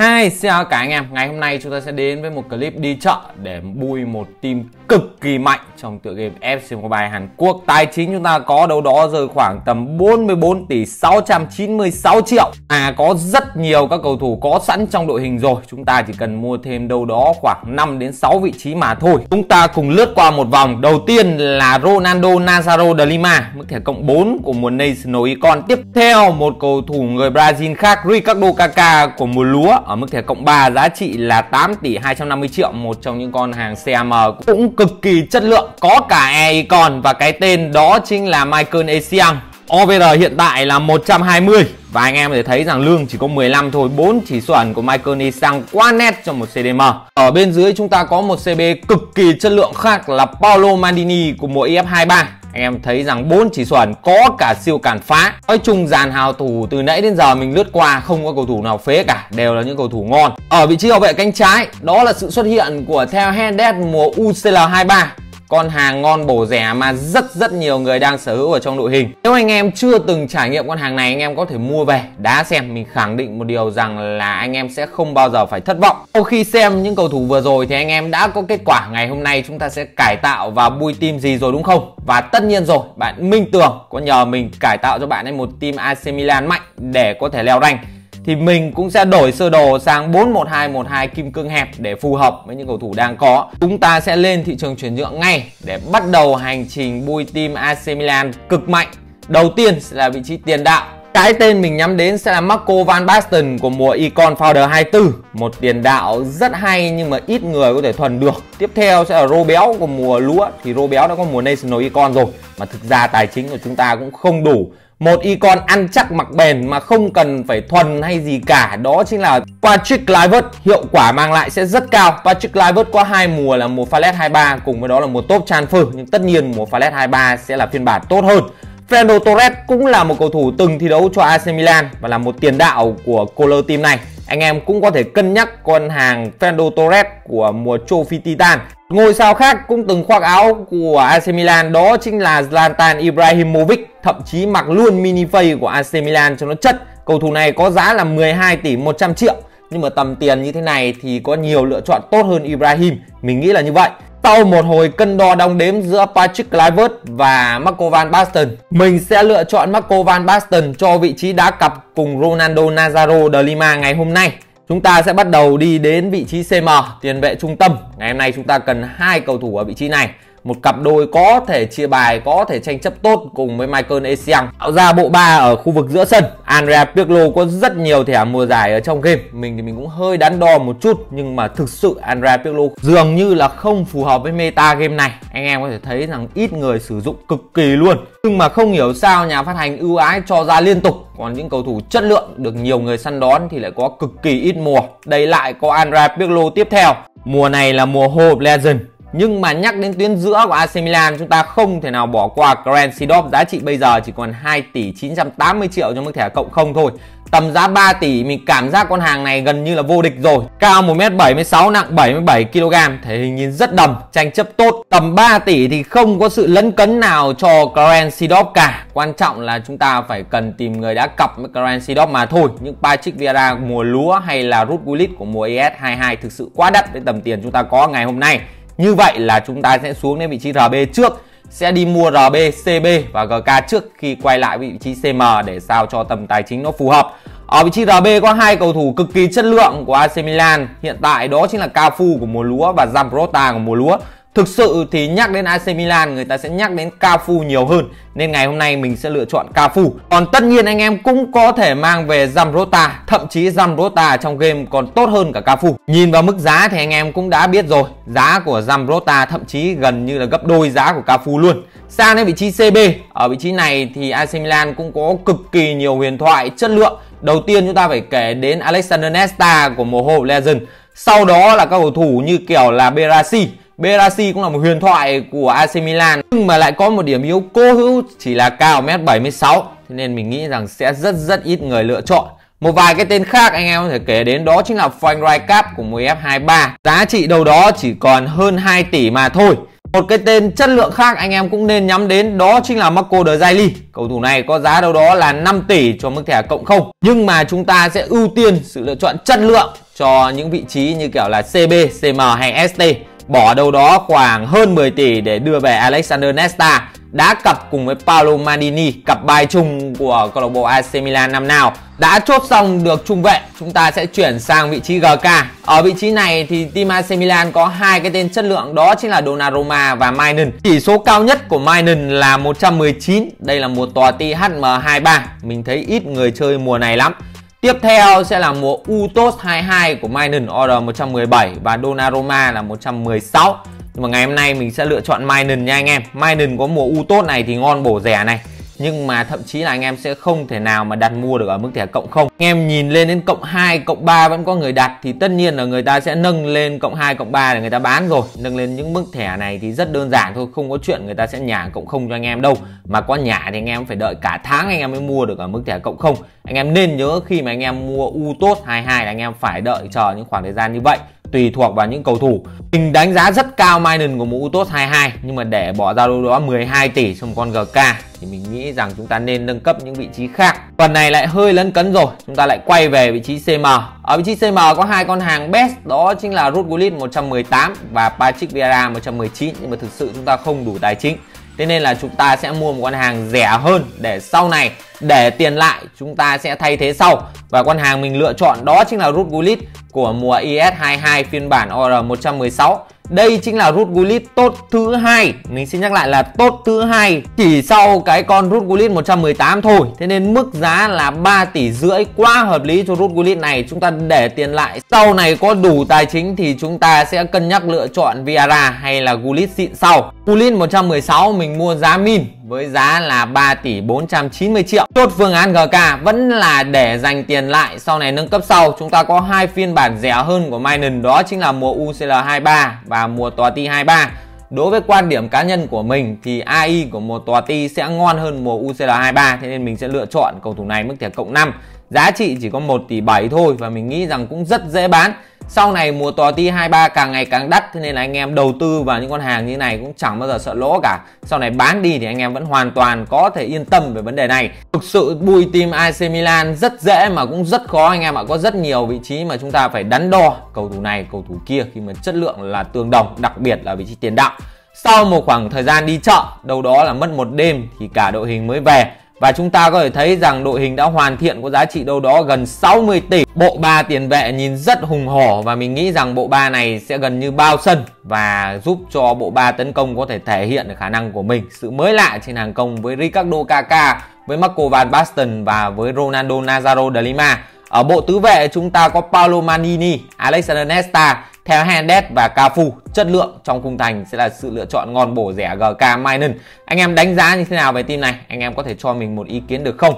Hi, xin chào cả anh em. Ngày hôm nay chúng ta sẽ đến với một clip đi chợ để bui một team cực kỳ mạnh trong tựa game FC Mobile Hàn Quốc. Tài chính chúng ta có đâu đó rơi khoảng tầm 44 tỷ 696 triệu. À có rất nhiều các cầu thủ có sẵn trong đội hình rồi. Chúng ta chỉ cần mua thêm đâu đó khoảng 5 đến 6 vị trí mà thôi. Chúng ta cùng lướt qua một vòng. Đầu tiên là Ronaldo Nazario de Lima, mức thẻ cộng 4 của mùa National Icon. Tiếp theo một cầu thủ người Brazil khác Ricardo Kaká của mùa lúa ở mức thẻ cộng 3 giá trị là 8 tỷ 250 triệu, một trong những con hàng CM cũng cực kỳ chất lượng, có cả e icon và cái tên đó chính là Michael Essien. OVR hiện tại là 120 và anh em có thể thấy rằng lương chỉ có 15 thôi 4 chỉ số ẩn của Michael Nissan quá nét cho một CDM Ở bên dưới chúng ta có một CB cực kỳ chất lượng khác là Paolo Maldini của mùa EF23 anh em thấy rằng bốn chỉ xuẩn có cả siêu cản phá. Nói chung dàn hào thủ từ nãy đến giờ mình lướt qua không có cầu thủ nào phế cả, đều là những cầu thủ ngon. Ở vị trí hậu vệ cánh trái, đó là sự xuất hiện của theo Hendes mùa UCL 23 con hàng ngon bổ rẻ mà rất rất nhiều người đang sở hữu ở trong đội hình. Nếu anh em chưa từng trải nghiệm con hàng này, anh em có thể mua về, đá xem. Mình khẳng định một điều rằng là anh em sẽ không bao giờ phải thất vọng. Sau khi xem những cầu thủ vừa rồi thì anh em đã có kết quả. Ngày hôm nay chúng ta sẽ cải tạo và bui team gì rồi đúng không? Và tất nhiên rồi, bạn Minh Tường có nhờ mình cải tạo cho bạn ấy một team AC Milan mạnh để có thể leo rank thì mình cũng sẽ đổi sơ đồ sang 41212 kim cương hẹp để phù hợp với những cầu thủ đang có. Chúng ta sẽ lên thị trường chuyển nhượng ngay để bắt đầu hành trình bui team AC Milan cực mạnh. Đầu tiên sẽ là vị trí tiền đạo. Cái tên mình nhắm đến sẽ là Marco Van Basten của mùa Icon Founder 24 Một tiền đạo rất hay nhưng mà ít người có thể thuần được Tiếp theo sẽ là Rô Béo của mùa lúa Thì Rô Béo đã có mùa National Icon rồi, Mà thực ra tài chính của chúng ta cũng không đủ một icon ăn chắc mặc bền mà không cần phải thuần hay gì cả. Đó chính là Patrick Kluivert. Hiệu quả mang lại sẽ rất cao. Patrick Kluivert có hai mùa là mùa Fallet 23 cùng với đó là một top transfer. Nhưng tất nhiên mùa Fallet 23 sẽ là phiên bản tốt hơn. Fernando Torres cũng là một cầu thủ từng thi đấu cho AC Milan và là một tiền đạo của Color team này. Anh em cũng có thể cân nhắc con hàng Fernando Torres của mùa trophy Titan. Ngôi sao khác cũng từng khoác áo của AC Milan đó chính là Zlatan Ibrahimovic. Thậm chí mặc luôn mini face của AC Milan cho nó chất. Cầu thủ này có giá là 12 tỷ 100 triệu. Nhưng mà tầm tiền như thế này thì có nhiều lựa chọn tốt hơn Ibrahim. Mình nghĩ là như vậy. Sau một hồi cân đo đong đếm giữa Patrick Kluivert và Marco Van Basten, mình sẽ lựa chọn Marco Van Basten cho vị trí đá cặp cùng Ronaldo Nazario de Lima ngày hôm nay. Chúng ta sẽ bắt đầu đi đến vị trí CM, tiền vệ trung tâm. Ngày hôm nay chúng ta cần hai cầu thủ ở vị trí này một cặp đôi có thể chia bài, có thể tranh chấp tốt cùng với Michael Essien tạo ra bộ ba ở khu vực giữa sân. Andrea Pirlo có rất nhiều thẻ mùa giải ở trong game. Mình thì mình cũng hơi đắn đo một chút, nhưng mà thực sự Andrea Pirlo dường như là không phù hợp với meta game này. Anh em có thể thấy rằng ít người sử dụng cực kỳ luôn. Nhưng mà không hiểu sao nhà phát hành ưu ái cho ra liên tục. Còn những cầu thủ chất lượng được nhiều người săn đón thì lại có cực kỳ ít mùa. Đây lại có Andrea Pirlo tiếp theo. Mùa này là mùa Hope Legend nhưng mà nhắc đến tuyến giữa của AC Milan, chúng ta không thể nào bỏ qua Grand Sidorf. Giá trị bây giờ chỉ còn 2 tỷ 980 triệu cho mức thẻ cộng không thôi. Tầm giá 3 tỷ, mình cảm giác con hàng này gần như là vô địch rồi. Cao 1m76 nặng 77kg Thể hình nhìn rất đầm, Tranh chấp tốt. Tầm 3 tỷ thì không có sự lấn cấn nào cho Grand Sidorf cả. Quan trọng là chúng ta phải cần tìm người đã cặp với Grand Sidorf mà thôi. Những Patrick Vieira, mùa lúa hay là Ruth Gullit của mùa ES22 thực sự quá đắt với tầm tiền chúng ta có ngày hôm nay như vậy là chúng ta sẽ xuống đến vị trí RB trước sẽ đi mua RB, CB và GK trước khi quay lại vị trí CM để sao cho tầm tài chính nó phù hợp. Ở vị trí RB có hai cầu thủ cực kỳ chất lượng của AC Milan. Hiện tại đó chính là Cafu của mùa lúa và Zambrota của mùa lúa. Thực sự thì nhắc đến AC Milan, người ta sẽ nhắc đến Cafu nhiều hơn. Nên ngày hôm nay mình sẽ lựa chọn Cafu. Còn tất nhiên anh em cũng có thể mang về Zamrota, Thậm chí Zamrota trong game còn tốt hơn cả Cafu. Nhìn vào mức giá thì anh em cũng đã biết rồi. Giá của Zamrota thậm chí gần như là gấp đôi giá của Cafu luôn. Sang đến vị trí CB Ở vị trí này thì AC Milan cũng có cực kỳ nhiều huyền thoại, chất lượng. Đầu tiên chúng ta phải kể đến Alexander Nesta của mùa Hope Legend Sau đó là các cầu thủ như kiểu là Berasi Berasi cũng là một huyền thoại của AC Milan. Nhưng mà lại có một điểm yếu cố hữu chỉ là cao 1m76 thế nên mình nghĩ rằng sẽ rất rất ít người lựa chọn. Một vài cái tên khác anh em có thể kể đến đó chính là Frank Rijkaard của mùa F23 giá trị đâu đó chỉ còn hơn 2 tỷ mà thôi. Một cái tên chất lượng khác anh em cũng nên nhắm đến đó chính là Marco De Zayli cầu thủ này có giá đâu đó là 5 tỷ cho mức thẻ cộng không. Nhưng mà chúng ta sẽ ưu tiên sự lựa chọn chất lượng cho những vị trí như kiểu là CB, CM hay ST bỏ đâu đó khoảng hơn 10 tỷ để đưa về Alexander Nesta, đã cặp cùng với Paolo Maldini cặp bài chung của câu lạc bộ AC Milan năm nào. Đã chốt xong được trung vệ, chúng ta sẽ chuyển sang vị trí GK ở vị trí này thì team AC Milan có hai cái tên chất lượng, đó chính là Donnarumma và Mainen. Chỉ số cao nhất của Mainen là 119 đây là một tòa ti HM23 mình thấy ít người chơi mùa này lắm. Tiếp theo sẽ là mùa Utos 22 của Mainen Order 117 và Donnarumma là 116 nhưng mà ngày hôm nay mình sẽ lựa chọn Mainen nha anh em. Mainen có mùa U tốt này thì ngon bổ rẻ này nhưng mà thậm chí là anh em sẽ không thể nào mà đặt mua được ở mức thẻ cộng không. Anh em nhìn lên đến cộng 2 cộng 3 vẫn có người đặt, thì tất nhiên là người ta sẽ nâng lên cộng 2 cộng 3 để người ta bán rồi. Nâng lên những mức thẻ này thì rất đơn giản thôi, không có chuyện người ta sẽ nhả cộng không cho anh em đâu. Mà có nhả thì anh em phải đợi cả tháng anh em mới mua được ở mức thẻ cộng không. Anh em nên nhớ khi mà anh em mua U tốt 22 là anh em phải đợi chờ những khoảng thời gian như vậy tùy thuộc vào những cầu thủ. Mình đánh giá rất cao Maiden của mũ Utos 22 nhưng mà để bỏ ra đâu đó 12 tỷ trong con GK thì mình nghĩ rằng chúng ta nên nâng cấp những vị trí khác. Phần này lại hơi lấn cấn rồi, chúng ta lại quay về vị trí CM ở vị trí CM có hai con hàng best, đó chính là Ruth Gullit 118 và Patrick Vieira 119 nhưng mà thực sự chúng ta không đủ tài chính. Thế nên là chúng ta sẽ mua một con hàng rẻ hơn để sau này, để tiền lại, chúng ta sẽ thay thế sau. Và con hàng mình lựa chọn đó chính là rút gulit của mùa IS22 phiên bản OR116 đây chính là root gulit tốt thứ hai. Mình xin nhắc lại là tốt thứ hai Chỉ sau cái con root gulit 118 thôi. Thế nên mức giá là 3 tỷ rưỡi Quá hợp lý cho root gulit này. Chúng ta để tiền lại. Sau này có đủ tài chính thì chúng ta sẽ cân nhắc lựa chọn Viara hay là gulit xịn sau. Gulit 116 mình mua giá min với giá là 3 tỷ 490 triệu. Chốt phương án GK vẫn là để dành tiền lại sau này nâng cấp sau. Chúng ta có hai phiên bản rẻ hơn của Mainen đó chính là mùa UCL 23 và mùa Toati 23. Đối với quan điểm cá nhân của mình thì AI của mùa Toati sẽ ngon hơn mùa UCL 23 thế nên mình sẽ lựa chọn cầu thủ này, mức thẻ cộng 5. Giá trị chỉ có 1 tỷ 7 thôi và mình nghĩ rằng cũng rất dễ bán sau này mùa tò ti 23 càng ngày càng đắt, thế nên là anh em đầu tư vào những con hàng như này cũng chẳng bao giờ sợ lỗ cả. Sau này bán đi thì anh em vẫn hoàn toàn có thể yên tâm về vấn đề này. Thực sự bùi team AC Milan rất dễ mà cũng rất khó. Anh em ạ, có rất nhiều vị trí mà chúng ta phải đắn đo cầu thủ này, cầu thủ kia khi mà chất lượng là tương đồng, đặc biệt là vị trí tiền đạo. Sau một khoảng thời gian đi chợ, đâu đó là mất một đêm thì cả đội hình mới về và chúng ta có thể thấy rằng đội hình đã hoàn thiện có giá trị đâu đó gần 60 tỷ. Bộ ba tiền vệ nhìn rất hùng hổ và mình nghĩ rằng bộ ba này sẽ gần như bao sân và giúp cho bộ ba tấn công có thể thể hiện được khả năng của mình. Sự mới lạ trên hàng công với Ricardo Kaká, với Marco Van Basten và với Ronaldo Nazario de Lima. Ở bộ tứ vệ chúng ta có Paolo Maldini, Alexander Nesta, theo Hendes và Cafu, chất lượng trong khung thành sẽ là sự lựa chọn ngon bổ rẻ GK Mainen. Anh em đánh giá như thế nào về team này? Anh em có thể cho mình một ý kiến được không?